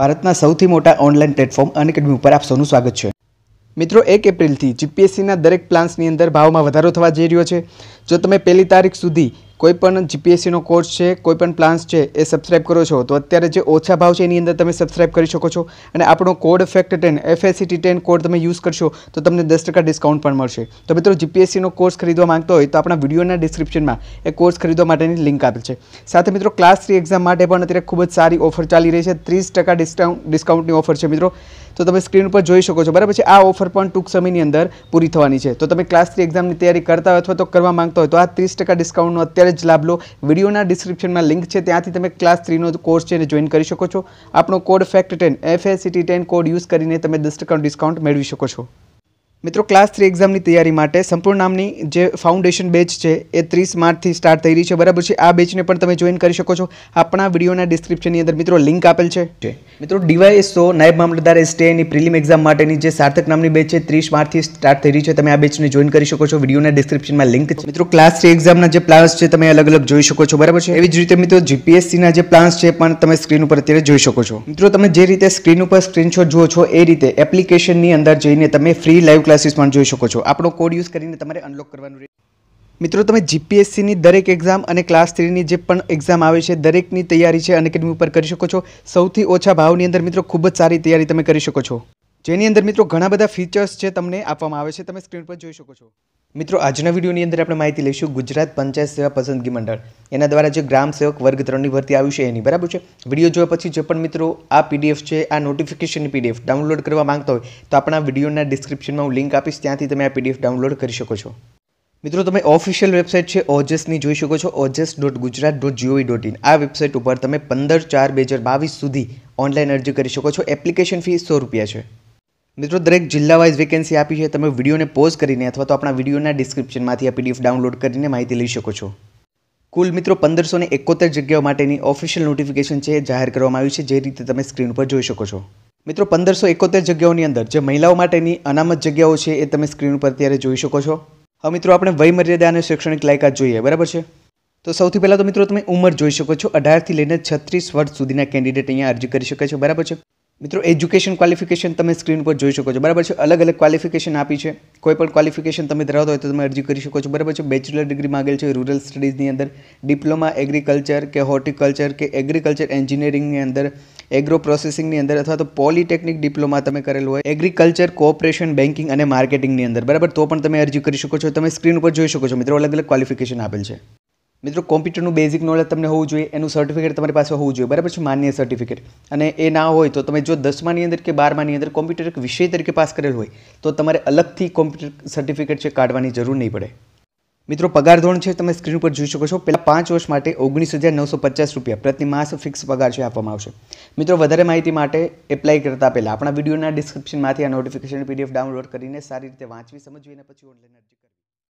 ભારતના સૌથી મોટા ઓનલાઈન પ્લેટફોર્મ અનએકેડમી ઉપર આપ સૌનું સ્વાગત છે. મિત્રો, એક એપ્રિલથી જીપીએસસીના દરેક પ્લાન્સની અંદર ભાવમાં વધારો થવા જઈ રહ્યો છે. જો તમે પહેલી તારીખ સુધી કોઈ પણ જીપીએસસીનો કોર્સ છે, કોઈ પણ પ્લાન્સ છે, એ સબસ્ક્રાઇબ કરો છો. તો અત્યારે જે ઓછા ભાવ છે, એની અંદર તમે સબસ્ક્રાઇબ કરી શકો છો. અને આપણો code fact ten FSCT ten code તમે યુઝ કરશો, તો તમને દસ ટકા ડિસ્કાઉન્ટ પણ મળશે. તો મિત્રો જીપીએસસીનો કોર્સ ખરીદવા માંગતો હોય, તો આપણા વિડીયોના ડિસ્ક્રિપ્શનમાં એ કોર્સ ખરીદવા માટેની લિંક આપેલ છે. સાથે મિત્રો ક્લાસ થ્રી એક્ઝામ માટે પણ અત્યારે ખૂબ જ સારી ઓફર ચાલી રહી છે. ત્રીસ ટકા ડિસ્કાઉન્ટ ડિસ્કાઉન્ટની ઓફર છે મિત્રો. તો તમે સ્ક્રીન ઉપર જોઈ શકો છો. બરાબર છે? આ ઓફર પણ ટૂંક સમયની અંદર પૂરી થવાની છે. તો તમે ક્લાસ થ્રી એક્ઝામની તૈયારી કરતા હોય અથવા તો કરવા માંગતા હોય તો આ ત્રીસ ટકા ડિસ્કાઉન્ટનો અત્યારે જ લાભ લો. વિડીયોના ડિસ્ક્રિપ્શનમાં લિંક છે. ત્યાંથી તમે ક્લાસ થ્રીનો કોર્સ છે એને જોઈન કરી શકો છો. આપણો code fact ten FACT ten code use કરીને તમે દસ ટકાનું ડિસ્કાઉન્ટ મેળવી શકો છો. મિત્રો ક્લાસ થ્રી એક્ઝામની તૈયારી માટે સંપૂર્ણ નામની જે ફાઉન્ડેશન બેચ છે, એ ત્રીસ માર્ચથી સ્ટાર્ટ થઈ રહી છે. બરાબર છે? આ બેચને પણ તમે જોઈન કરી શકો છો. આપણા વિડીયોના ડિસ્ક્રિપ્શનની અંદર મિત્રો લિંક આપેલ છે. મિત્રો, ડીવાયએસઓ નાયબ મામલતદાર એસટીઆઈની પ્રિલિમ એક્ઝામ માટેની જે સાર્થક નામની બેચ છે ત્રીસ માર્ચથી સ્ટાર્ટ થઈ રહી છે. તમે આ બેચને જોઈન કરી શકો છો. વિડીયોના ડિસ્ક્રિપ્શનમાં લિંક છે. મિત્રો ક્લાસ થ્રી એક્ઝામના જે પ્લાન્સ છે, તમે અલગ અલગ જોઈ શકો છો. બરાબર છે? એવી જ રીતે મિત્રો જીપીએસસીના જે પ્લાન્સ છે પણ તમે સ્ક્રીન ઉપર અત્યારે જોઈ શકો છો. મિત્રો, તમે જે રીતે સ્ક્રીન ઉપર સ્ક્રીનશોટ જુઓ છો, એ રીતે એપ્લિકેશનની અંદર જઈને તમે ફ્રી લાઈવ ક્લાસીસ પણ જોઈ શકો છો. આપણો કોડ યુઝ કરીને તમારે અનલોક કરવાનું રહે. મિત્રો, તમે જીપીએસસીની દરેક એક્ઝામ અને ક્લાસ થ્રીની જે પણ એક્ઝામ આવે છે, દરેકની તૈયારી છે અનએકેડમી ઉપર કરી શકો છો. સૌથી ઓછા ભાવની અંદર, મિત્રો, ખૂબ જ સારી તૈયારી તમે કરી શકો છો. જેની અંદર, મિત્રો, ઘણા બધા ફીચર્સ છે તમને આપવામાં આવે છે, તમે સ્ક્રીન પર જોઈ શકો છો. મિત્રો, આજના વિડીયોની અંદર આપણે માહિતી લઈશું ગુજરાત પંચાયત સેવા પસંદગી મંડળ. એના દ્વારા જે ગ્રામ સેવક વર્ગ ત્રણની ભરતી આવ્યું છે એની, બરાબર છે? વીડિયો જોયા પછી જે પણ મિત્રો આ પીડીએફ છે, આ નોટિફિકેશનની પીડીએફ ડાઉનલોડ કરવા માંગતા હોય, તો આપણા વિડીયોના ડિસ્ક્રિપ્શનમાં હું લિંક આપીશ, ત્યાંથી તમે આ પીડીએફ ડાઉનલોડ કરી શકો છો. મિત્રો, તમે ઓફિશિયલ વેબસાઇટ છે, ઓજસની જોઈ શકો છો Ojas dot Gujarat dot GOV dot in આ વેબસાઇટ ઉપર તમે પંદર ચાર બે હજાર બાવીસ સુધી ઓનલાઈન અરજી કરી શકો છો. એપ્લિકેશન ફી સો રૂપિયા છે. મિત્રો, દરેક જિલ્લા વાઇઝ વેકેન્સી આપી છે. તમે વિડીયોને પોઝ કરીને અથવા તો આપણા વિડીયોના ડિસ્ક્રિપ્શનમાંથી આ પીડીએફ ડાઉનલોડ કરીને માહિતી લઈ શકો છો. કુલ મિત્રો, પંદરસો ને એકોતેર જગ્યાઓ માટેની ઓફિશિયલ નોટિફિકેશન છે જાહેર કરવામાં આવ્યું છે, જે રીતે તમે સ્ક્રીન પર જોઈ શકો છો. મિત્રો, પંદરસો એકોતેર જગ્યાઓની અંદર જે મહિલાઓ માટેની અનામત જગ્યાઓ છે, એ તમે સ્ક્રીન ઉપર અત્યારે જોઈ શકો છો. હવે મિત્રો, આપણે વયમર્યાદા અને શૈક્ષણિક લાયકાત જોઈએ, બરાબર છે? તો સૌથી પહેલાં તો મિત્રો, તમે ઉંમર જોઈ શકો છો. અઢારથી લઈને છત્રીસ વર્ષ સુધીના કેન્ડિડેટ અહીંયા અરજી કરી શકે છે, બરાબર છે? મિત્રો એજ્યુકેશન ક્વોલિફિકેશન તમે સ્ક્રીન પર જોઈ શકો છો. બરાબર છે? અલગ અલગ ક્વોલિફિકેશન આપી છે. કોઈ પણ ક્વોલિફિકેશન તમે ધરાવતા હોય તો તમે અરજી કરી શકો છો. બરાબર છે? બેચલર ડિગ્રી માગેલ છે રૂરલ સ્ટડીઝની અંદર. ડિપ્લોમા એગ્રીકલ્ચર કે હોર્ટિકલ્ચર કે એગ્રીકલ્ચર એન્જિનિયરિંગની અંદર. એગ્રો પ્રોસેસિંગની અંદર અથવા તો પોલિટેકનિક ડિપ્લોમા તમે કરેલું હોય. એગ્રીકલ્ચર કોઓપરેશન બેન્કિંગ અને માર્કેટિંગની અંદર. બરાબર? તો પણ તમે અરજી કરી શકો છો. તમે સ્ક્રીન ઉપર જોઈ શકો છો મિત્રો, અલગ અલગ ક્વોલિફિકેશન આપેલ છે. મિત્રો કોમ્પ્યુટરનું બેઝિક નોલેજ તમને હોવું જોઈએ, એનું સર્ટિફિકેટ તમારી પાસે હોવું જોઈએ, બરાબર છે? માન્ય સર્ટિફિકેટ અને એ ના હોય તો તમે જો દસમાની અંદર કે બારમાની અંદર કોમ્પ્યુટર એક વિષય તરીકે પાસ કરેલ હોય, તો તમારે અલગથી કોમ્પ્યુટર સર્ટિફિકેટ છે કાઢવાની જરૂર નહીં પડે. મિત્રો, પગાર ધોરણ છે, તમે સ્ક્રીન ઉપર જોઈ શકો છો. પહેલાં પાંચ વર્ષ માટે ઓગણીસ હજાર નવસો પચાસ રૂપિયા પ્રતિ માસ ફિક્સ પગાર છે આપવામાં આવશે. મિત્રો, વધારે માહિતી માટે એપ્લાય કરતા પહેલાં આપણા વિડીયોના ડિસ્ક્રિપ્શનમાંથી આ નોટિફિકેશન પીડીએફ ડાઉનલોડ કરીને સારી રીતે વાંચવી, સમજવી અને પછી ઓનલાઈન અરજી